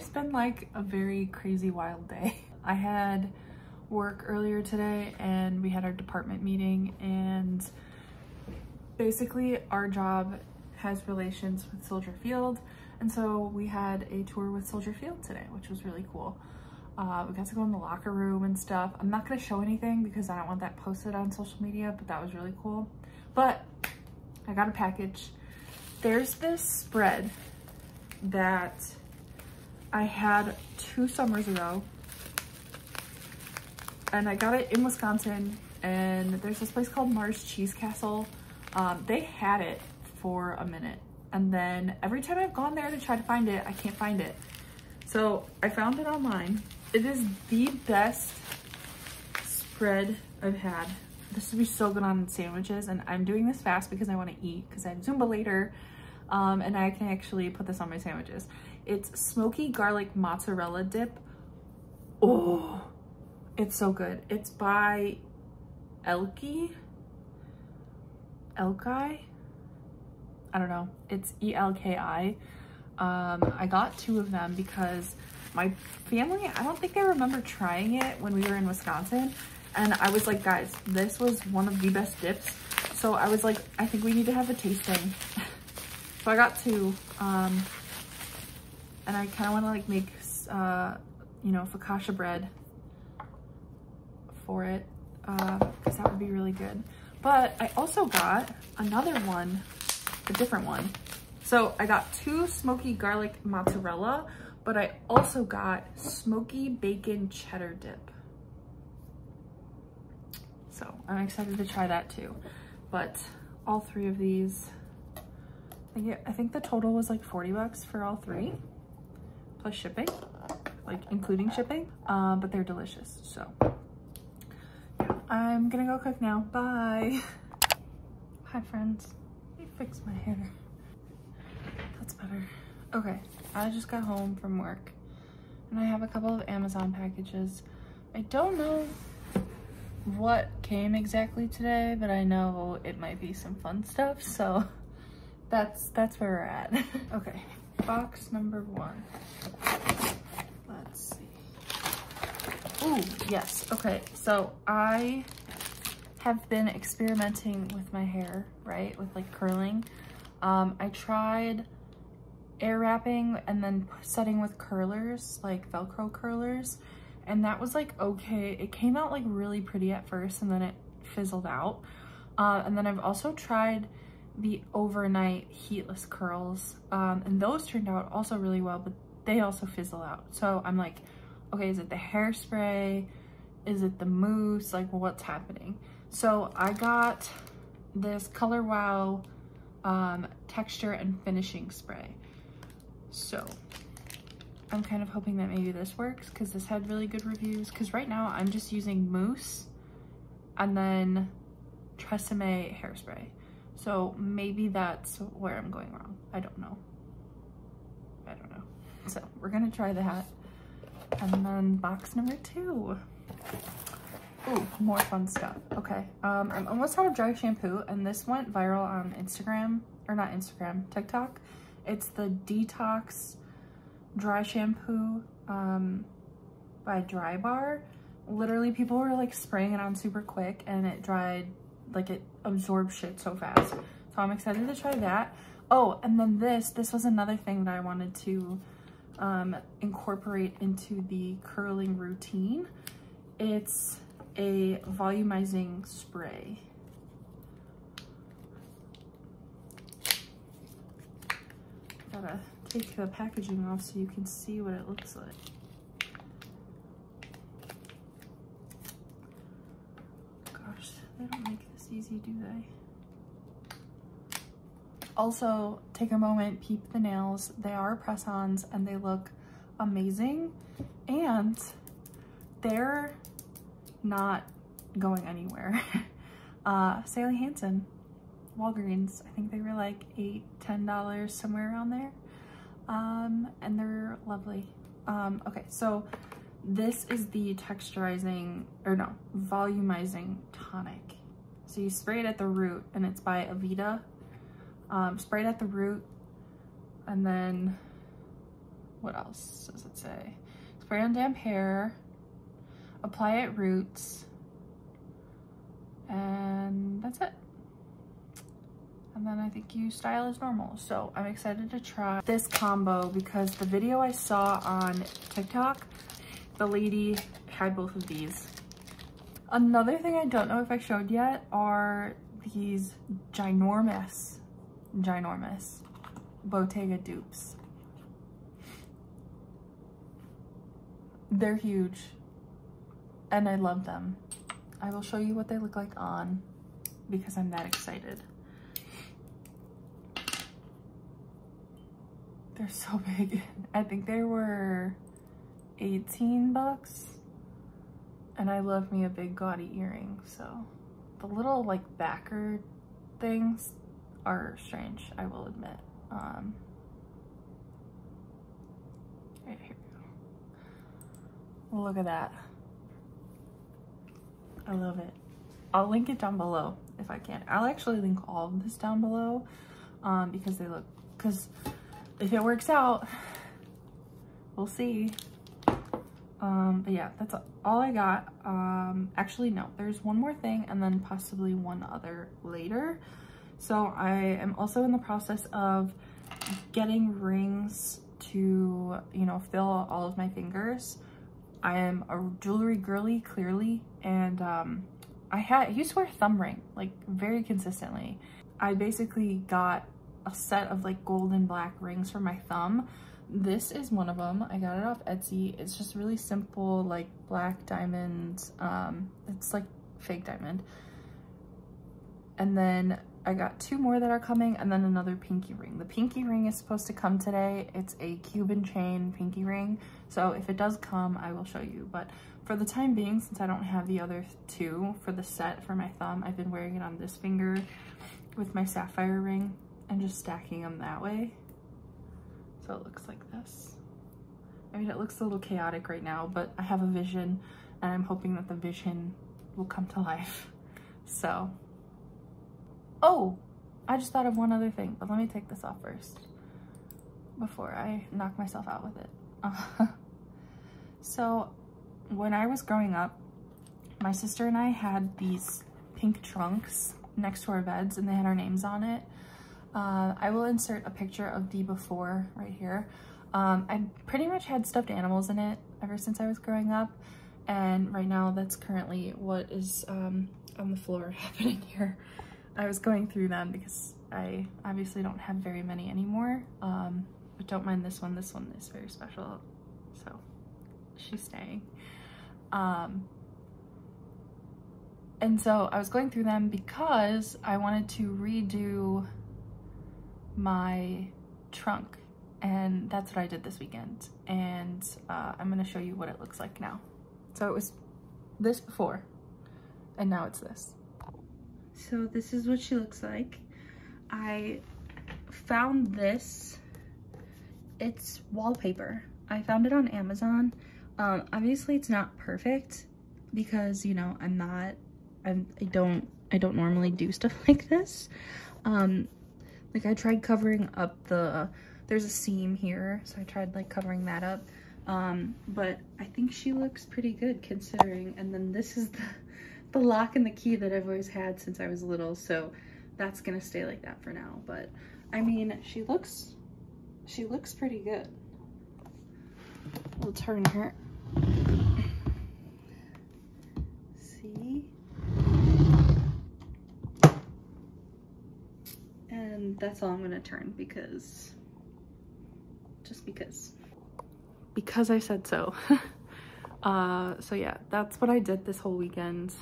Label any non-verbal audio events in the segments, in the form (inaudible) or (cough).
today's been like a very crazy wild day. (laughs) I had work earlier today and we had our department meeting and basically our job has relations with Soldier Field and so we had a tour with Soldier Field today which was really cool. Uh, we got to go in the locker room and stuff. I'm not gonna show anything because I don't want that posted on social media but that was really cool. But I got a package. There's this spread that I had two summers ago and I got it in Wisconsin and there's this place called Mars Cheese Castle. Um, they had it for a minute and then every time I've gone there to try to find it, I can't find it. So I found it online. It is the best spread I've had. This would be so good on sandwiches and I'm doing this fast because I want to eat because I have Zumba later um, and I can actually put this on my sandwiches. It's smoky garlic mozzarella dip. Oh, it's so good. It's by Elki. Elki? I don't know. It's E-L-K-I. Um, I got two of them because my family, I don't think they remember trying it when we were in Wisconsin. And I was like, guys, this was one of the best dips. So I was like, I think we need to have a tasting. (laughs) so I got two. Um, and I kind of want to like make, uh, you know, focaccia bread for it because uh, that would be really good. But I also got another one, a different one. So I got two smoky garlic mozzarella, but I also got smoky bacon cheddar dip. So I'm excited to try that too. But all three of these, I, I think the total was like 40 bucks for all three, plus shipping, like including shipping, um, but they're delicious, so. I'm gonna go cook now. Bye. (laughs) Hi, friends. Let me fix my hair. That's better. Okay, I just got home from work and I have a couple of Amazon packages. I don't know what came exactly today, but I know it might be some fun stuff, so (laughs) that's that's where we're at. (laughs) okay, box number one. Let's see. Oh, yes. Okay, so I have been experimenting with my hair, right? With like curling. Um, I tried air wrapping and then setting with curlers, like Velcro curlers. And that was like, okay. It came out like really pretty at first and then it fizzled out. Uh, and then I've also tried the overnight heatless curls. Um, and those turned out also really well, but they also fizzle out. So I'm like, okay, is it the hairspray? Is it the mousse? Like what's happening? So I got this Color Wow um, texture and finishing spray. So I'm kind of hoping that maybe this works because this had really good reviews. Because right now I'm just using mousse and then Tresemme hairspray. So maybe that's where I'm going wrong. I don't know. I don't know. So we're gonna try that. And then box number two. Ooh, more fun stuff. Okay, um, I'm almost out of dry shampoo and this went viral on Instagram, or not Instagram, TikTok. It's the Detox Dry Shampoo um, by Drybar. Literally people were like spraying it on super quick and it dried, like it absorbs shit so fast. So I'm excited to try that. Oh, and then this, this was another thing that I wanted to um, incorporate into the curling routine. It's a volumizing spray. Gotta take the packaging off so you can see what it looks like. Gosh, they don't make this easy, do they? Also, take a moment, peep the nails. They are press-ons and they look amazing. And they're not going anywhere. (laughs) uh, Sally Hansen, Walgreens, I think they were like eight, ten dollars somewhere around there. Um, and they're lovely. Um, okay, so this is the texturizing, or no, volumizing tonic. So you spray it at the root and it's by Aveda. um, it at the root and then what else does it say? Spray on damp hair, apply at roots, and that's it. And then I think you style as normal. So I'm excited to try this combo because the video I saw on TikTok, the lady had both of these. Another thing I don't know if I showed yet are these ginormous, ginormous Bottega dupes. They're huge and I love them. I will show you what they look like on because I'm that excited. They're so (laughs) big. I think they were 18 bucks and I love me a big gaudy earring so the little like backer things are strange I will admit. Um right here. Look at that. I love it. I'll link it down below if I can. I'll actually link all of this down below um because they look because if it works out we'll see um, but yeah, that's all I got. Um, actually, no, there's one more thing and then possibly one other later. So I am also in the process of getting rings to, you know, fill all of my fingers. I am a jewelry girly, clearly, and um, I had I used to wear a thumb ring, like very consistently. I basically got a set of like gold and black rings for my thumb this is one of them i got it off etsy. It's just really simple like black diamond um it's like fake diamond. And then i got two more that are coming and then another pinky ring. The pinky ring is supposed to come today. It's a cuban chain pinky ring. So if it does come i will show you. But for the time being since i don't have the other two for the set for my thumb i've been wearing it on this finger with my sapphire ring and just stacking them that way so it looks like this. I mean, it looks a little chaotic right now, but I have a vision and I'm hoping that the vision will come to life. (laughs) So, oh, I just thought of one other thing, but let me take this off first before I knock myself out with it. (laughs) so when I was growing up, my sister and I had these pink trunks next to our beds and they had our names on it. Uh, I will insert a picture of the before right here. Um, I pretty much had stuffed animals in it ever since I was growing up. And right now that's currently what is um, on the floor (laughs) happening here. I was going through them because I obviously don't have very many anymore. Um, but don't mind this one. This one is very special. So she's staying. Um, and so I was going through them because I wanted to redo my trunk and that's what I did this weekend and uh, I'm gonna show you what it looks like now. So it was this before and now it's this. So this is what she looks like. I found this, it's wallpaper. I found it on Amazon. Um, obviously it's not perfect because you know I'm not, I'm, I don't, I don't normally do stuff (laughs) like this. Um, like I tried covering up the, there's a seam here, so I tried like covering that up. Um, but I think she looks pretty good considering. And then this is the, the lock and the key that I've always had since I was little. So that's gonna stay like that for now. But I mean, she looks, she looks pretty good. We'll turn her and that's all I'm gonna turn because just because. Because I said so. (laughs) Uh so yeah that's what I did this whole weekend.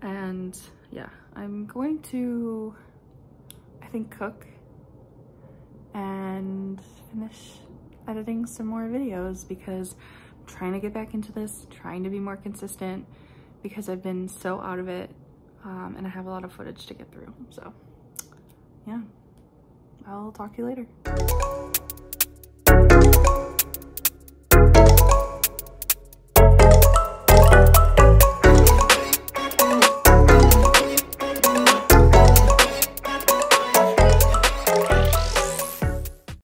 And yeah I'm going to I think cook and finish editing some more videos because I'm trying to get back into this trying to be more consistent because I've been so out of it um, and I have a lot of footage to get through so yeah, I'll talk to you later.